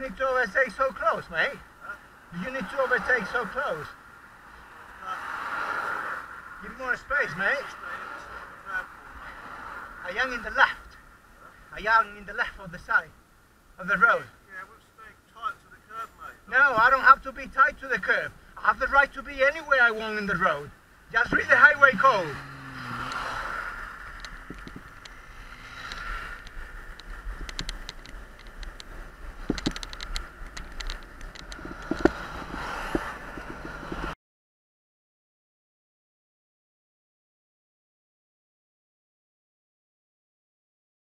You need to overtake so close, mate. You need to overtake so close. Give more space, mate. I young in the left. I young in the left of the side of the road. Yeah, we'll stay tight to the curb, mate. No, I don't have to be tight to the curb. I have the right to be anywhere I want in the road. Just read the highway code.